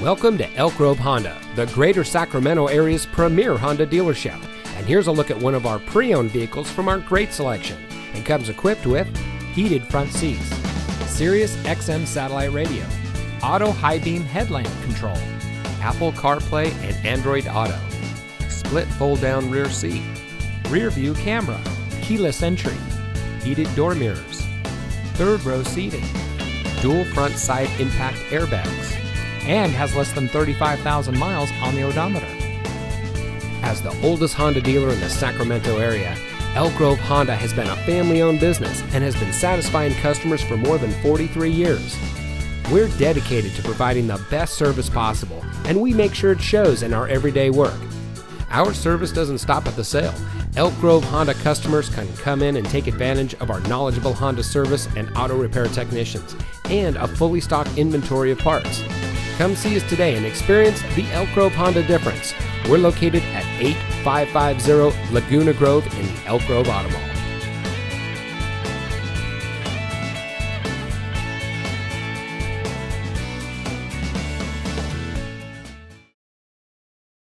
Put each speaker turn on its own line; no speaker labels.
Welcome to Elk Grove Honda, the greater Sacramento area's premier Honda dealership. And here's a look at one of our pre owned vehicles from our great selection. And comes equipped with heated front seats, Sirius XM satellite radio, auto high beam headlamp control, Apple CarPlay and Android Auto, split fold down rear seat, rear view camera, keyless entry, heated door mirrors, third row seating, dual front side impact airbags, and has less than 35,000 miles on the odometer. As the oldest Honda dealer in the Sacramento area, Elk Grove Honda has been a family owned business and has been satisfying customers for more than 43 years. We're dedicated to providing the best service possible, and we make sure it shows in our everyday work. Our service doesn't stop at the sale. Elk Grove Honda customers can come in and take advantage of our knowledgeable Honda service and auto repair technicians, and a fully stocked inventory of parts. Come see us today and experience the Elk Grove Honda difference. We're located at 8550 Laguna Grove in the Elk Grove Auto Mall.